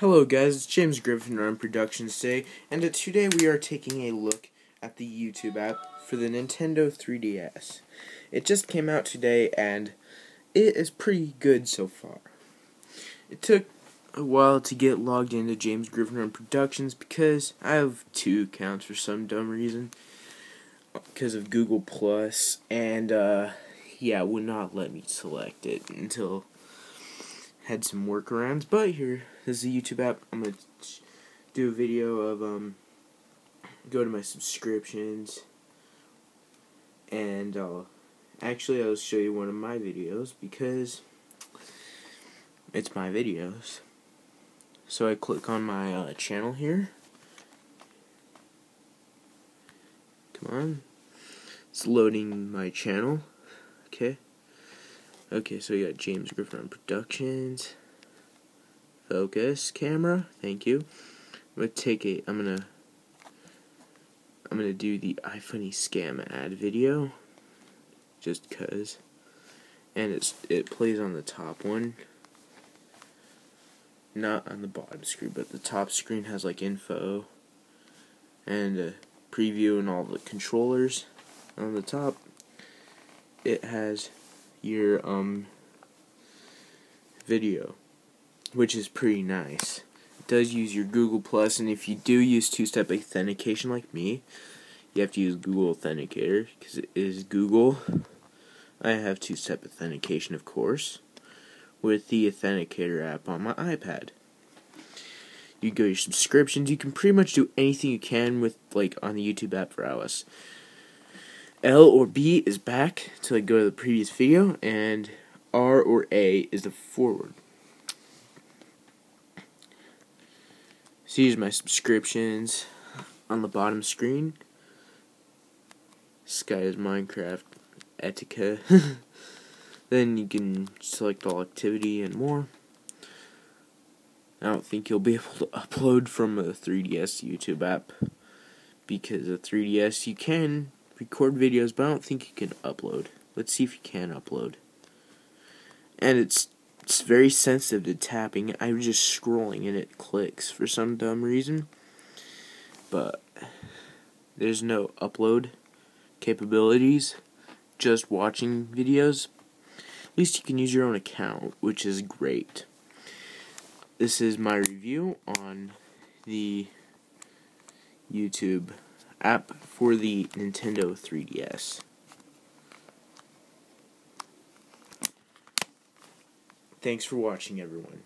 Hello guys, it's James Gryffindor Productions today, and today we are taking a look at the YouTube app for the Nintendo 3DS. It just came out today, and it is pretty good so far. It took a while to get logged into James Gryffindor Productions because I have two accounts for some dumb reason. Because of Google Plus, and uh, yeah, would not let me select it until had some workarounds. But here is the YouTube app. I'm gonna do a video of um go to my subscriptions and I'll actually I'll show you one of my videos because it's my videos. So I click on my uh, channel here. Come on. It's loading my channel. Okay. Okay, so we got James Griffin Productions. Focus camera. Thank you. I'm gonna take a I'm gonna I'm gonna do the iFunny scam ad video. Just cause. And it's it plays on the top one. Not on the bottom screen, but the top screen has like info and a preview and all the controllers on the top it has your um video which is pretty nice. It does use your Google Plus and if you do use two-step authentication like me you have to use Google Authenticator because it is Google. I have two-step authentication of course with the Authenticator app on my iPad. You go your subscriptions you can pretty much do anything you can with like on the YouTube app for iOS L or B is back to like go to the previous video, and R or A is the forward. So here's my subscriptions on the bottom screen. Sky is Minecraft, Etika. then you can select all activity and more. I don't think you'll be able to upload from a 3DS YouTube app because a 3DS you can record videos, but I don't think you can upload. Let's see if you can upload. And it's it's very sensitive to tapping. I'm just scrolling and it clicks for some dumb reason. But there's no upload capabilities, just watching videos. At least you can use your own account, which is great. This is my review on the YouTube app for the Nintendo 3DS. Thanks for watching, everyone.